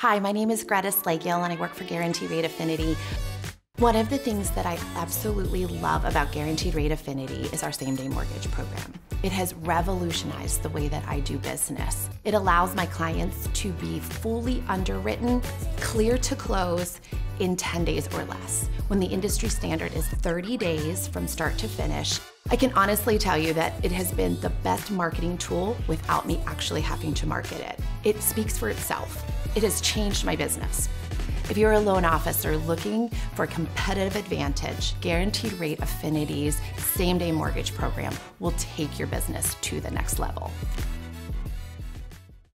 Hi, my name is Greta Slagiel and I work for Guaranteed Rate Affinity. One of the things that I absolutely love about Guaranteed Rate Affinity is our same day mortgage program. It has revolutionized the way that I do business. It allows my clients to be fully underwritten, clear to close in 10 days or less, when the industry standard is 30 days from start to finish. I can honestly tell you that it has been the best marketing tool without me actually having to market it. It speaks for itself. It has changed my business. If you're a loan officer looking for a competitive advantage, Guaranteed Rate Affinity's same day mortgage program will take your business to the next level.